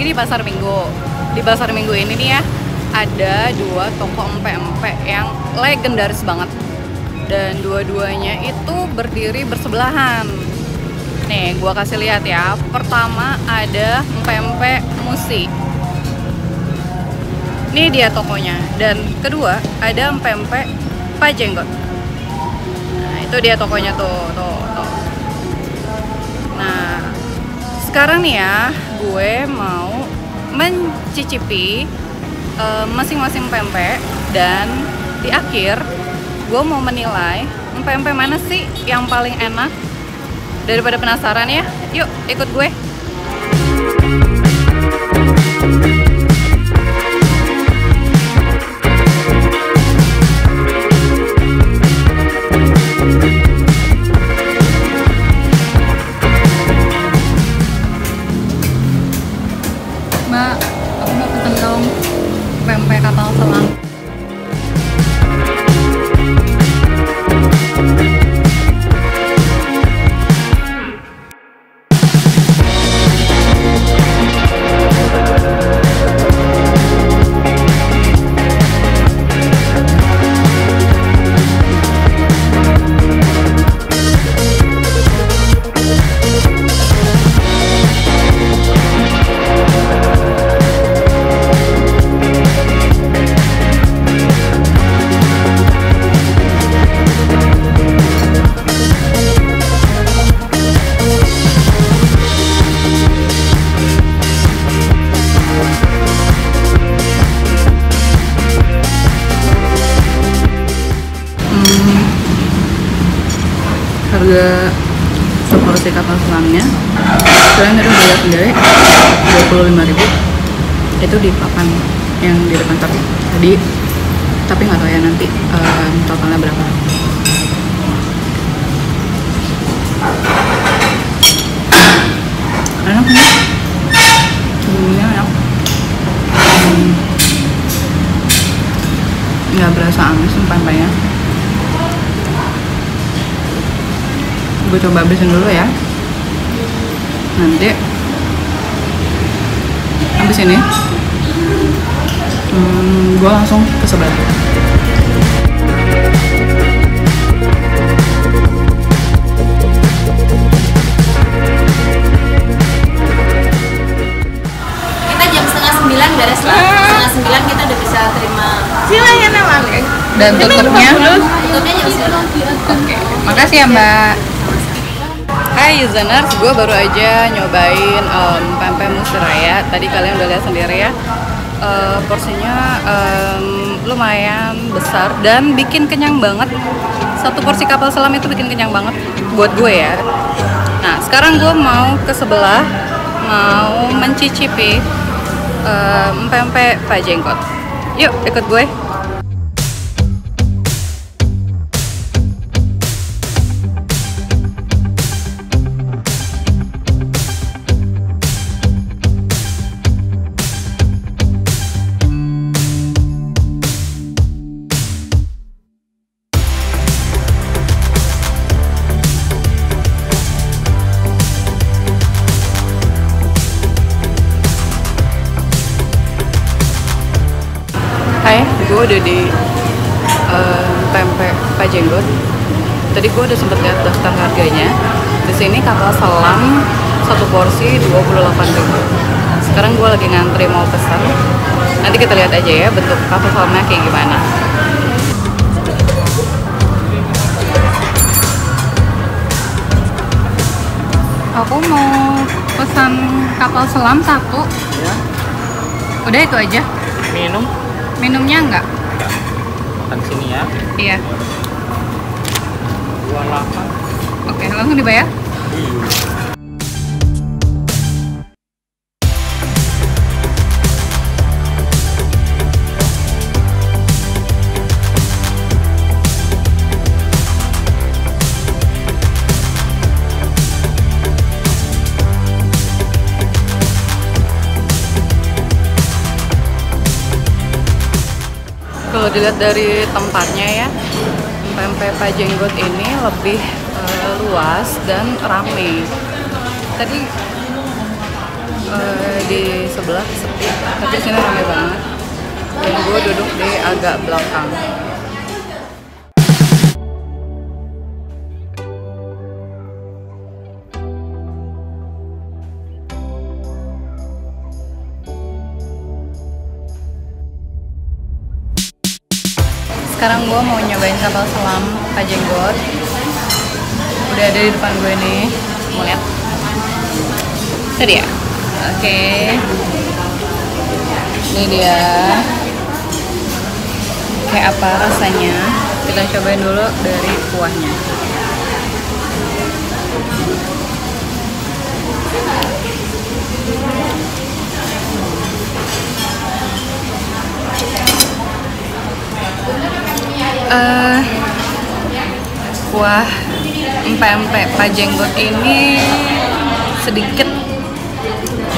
Lagi di Pasar Minggu. Di Pasar Minggu ini nih ya, ada dua toko empek-empek yang legendaris banget. Dan dua-duanya itu berdiri bersebelahan. Nih, gue kasih lihat ya. Pertama ada empek-empek Musi. Ini dia tokonya. Dan kedua ada empek-empek Pak Jenggot. Nah, itu dia tokonya tuh, tuh, tuh. Nah, sekarang nih ya, gue mau mencicipi eh, masing-masing pempek dan di akhir gue mau menilai pempek mana sih yang paling enak. Daripada penasaran ya, yuk ikut gue. Seporsi kapal selamnya. Kalian udah lihat sendiri 25.000 ribu. Itu di papan yang di depan tapi tadi tapi nggak tahu ya nanti em, totalnya berapa. Enak nih bumbunya enak. Hmm. nggak berasa amis pempeknya gue coba habisin dulu ya. Nanti. Habis ini hmm, gue langsung ke sebelah. Kita jam setengah sembilan beres lah. Setengah sembilan kita udah bisa terima. Silahkan emang. dan tutupnya? Tutupnya jam sembilan makasih ya mbak Hai Uzaners, gue baru aja nyobain em, pempek musiraya Tadi kalian udah lihat sendiri ya. Eh, Porsinya em, lumayan besar dan bikin kenyang banget. Satu porsi kapal selam itu bikin kenyang banget buat gue ya. Nah sekarang gue mau ke sebelah Mau mencicipi em, pempek Pak Jenggot. Yuk ikut gue gue udah di eh, pempek Pak Jenggot. Tadi gue udah sempet lihat daftar harganya. Di sini kapal selam satu porsi 28.000. Sekarang gue lagi ngantri mau pesan. Nanti kita lihat aja ya bentuk kapal selamnya kayak gimana. Aku mau pesan kapal selam satu. Udah itu aja. minum Minumnya enggak? Makan sini ya Iya. 28 Oke, langsung dibayar? Dilihat dari tempatnya ya, pempek Pak Jenggot ini lebih eh, luas dan rame. Tadi eh, di sebelah sepi tapi sini ramai banget dan gue duduk di agak belakang sekarang gue mau nyobain kapal selam Pajenggot udah ada di depan gue nih mau lihat? Itu dia. Oke. Ini dia. Kayak apa rasanya? Kita cobain dulu dari kuahnya eh kuah empek-empek. Pajenggot ini sedikit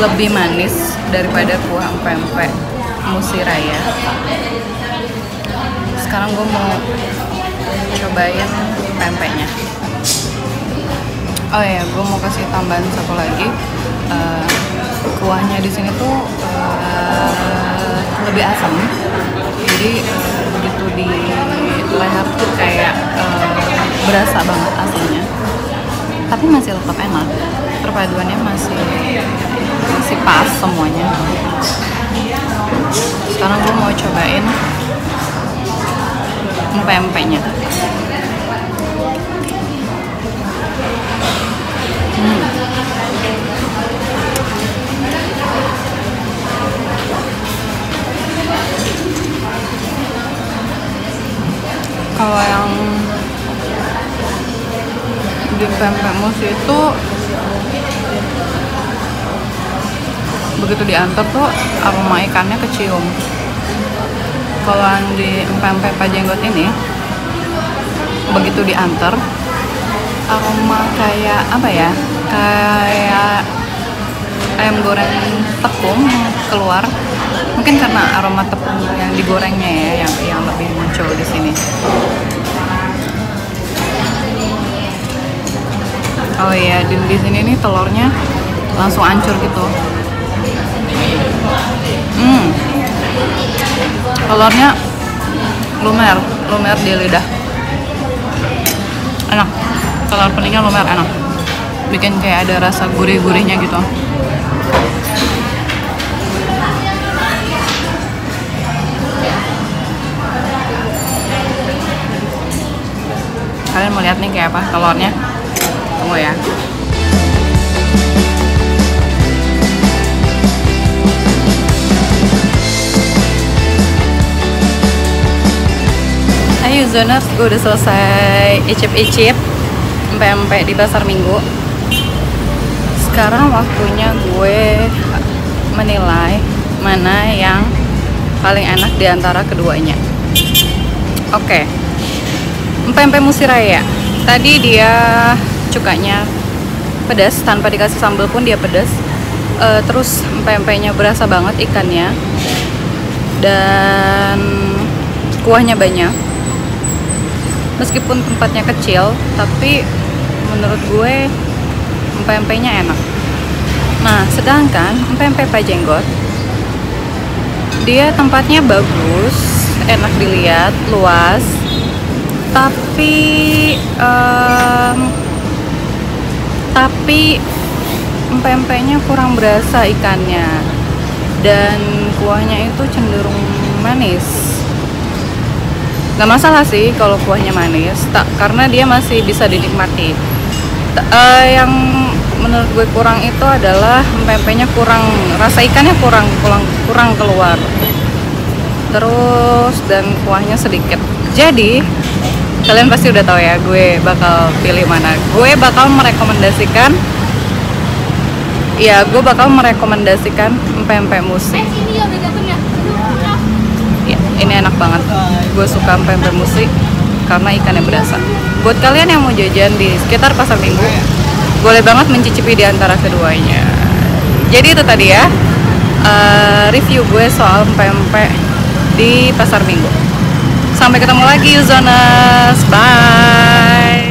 lebih manis daripada kuah empek-empek musiraya sekarang gue mau cobain pempeknya. Oh ya gue mau kasih tambahan satu lagi. Eh, kuahnya di sini tuh eh, lebih asam. Jadi begitu di leher tuh kayak eh, berasa banget asamnya tapi masih tetap enak. Perpaduannya masih masih pas semuanya. Sekarang gue mau cobain empek-empeknya di pempek mus itu begitu diantar tuh aroma ikannya kecium. Kalau di empek-empek pajenggot ini begitu diantar aroma kayak apa ya? Kayak ayam goreng tepung keluar. Mungkin karena aroma tepung yang digorengnya ya yang yang lebih muncul di sini oh iya di, di sini nih telurnya langsung hancur gitu. Hmm. Telurnya lumer lumer di lidah. Enak. Telur peningnya lumer enak. Bikin kayak ada rasa gurih-gurihnya gitu. Kalian mau lihat nih kayak apa telurnya ya. Ayo zoners, gue udah selesai icip-icip empek-empek di pasar minggu. Sekarang waktunya gue menilai mana yang paling enak di antara keduanya. Oke, empek-empek musiraya. Tadi dia cukanya pedas, tanpa dikasih sambal pun dia pedas. Eh, Terus empek-empeknya berasa banget ikannya. Dan kuahnya banyak. Meskipun tempatnya kecil tapi menurut gue empek-empeknya enak. Nah sedangkan empek-empek pajenggot dia tempatnya bagus enak dilihat luas. Tapi em, tapi empek-empeknya kurang berasa ikannya. Dan kuahnya itu cenderung manis. Nggak masalah sih kalau kuahnya manis tak karena dia masih bisa dinikmati. Ta- eh, yang menurut gue kurang itu adalah pempeknya kurang rasa ikannya kurang kurang kurang keluar. Terus dan kuahnya sedikit. Jadi kalian pasti udah tahu ya gue bakal pilih mana gue bakal merekomendasikan ya gue bakal merekomendasikan pempek musik Ya, ini enak banget. Gue suka pempek musik karena ikannya berasa. Buat kalian yang mau jajan di sekitar pasar minggu, boleh banget mencicipi di antara keduanya. Jadi itu tadi ya eh, review gue soal pempek di pasar minggu. Sampai ketemu lagi, Uzoners. Bye.